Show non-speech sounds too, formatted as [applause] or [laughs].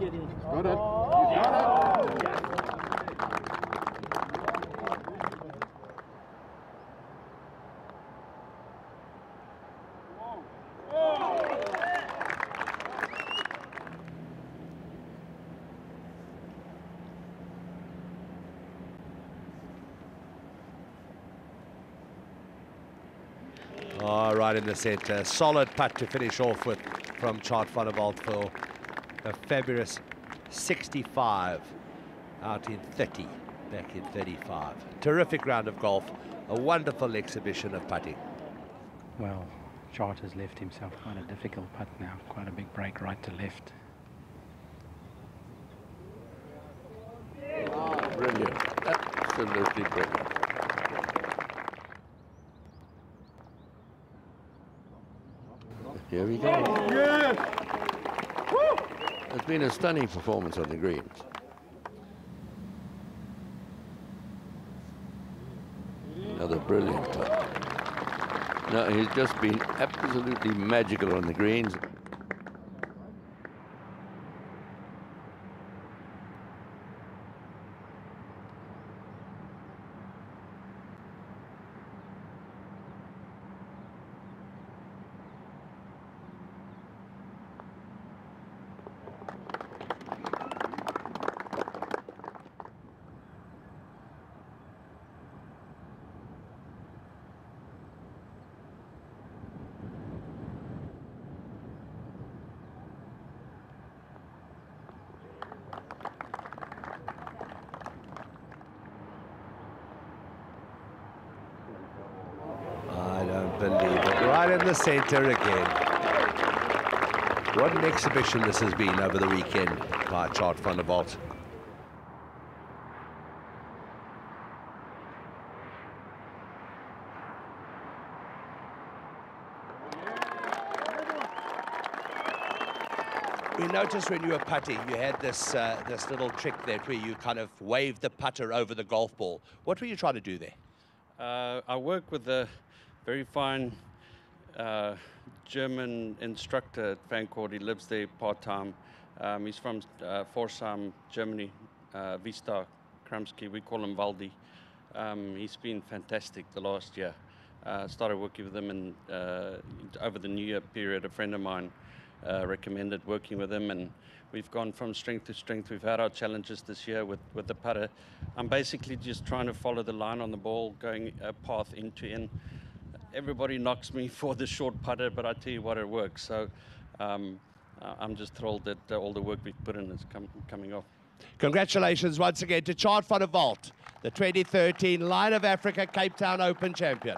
Get in. Got it. He's got it. Oh, right in the centre. Solid putt to finish off with from Tjaart van der Walt for a fabulous 65 out in 30, back in 35. Terrific round of golf, a wonderful exhibition of putting. Well, Tjaart has left himself quite a difficult putt now, quite a big break right to left. Ah, brilliant. Absolutely brilliant. Here we go. Yes! It's been a stunning performance on the greens. Another brilliant putt. No, he's just been absolutely magical on the greens. I don't believe it. Right in the centre again. What an exhibition this has been over the weekend by Tjaart van der Walt. We noticed when you were putting, you had this uh, this little trick there where you kind of waved the putter over the golf ball. What were you trying to do there? Uh, I work with a very fine uh, German instructor at Fancourt. He lives there part time. Um, he's from uh, Pforzheim, Germany. Uh, Vista Kramski, we call him Valdi. Um, he's been fantastic the last year. Uh, started working with him and uh, over the New Year period. A friend of mine uh, recommended working with him, and we've gone from strength to strength. We've had our challenges this year with, with the putter. I'm basically just trying to follow the line on the ball, going a path into in. Everybody knocks me [laughs] for the short putter, but I tell you what, it works. So um, I'm just thrilled that uh, all the work we've put in is com- coming off. Congratulations once again to Tjaart van der Walt, the 2013 Lion of Africa Cape Town Open champion.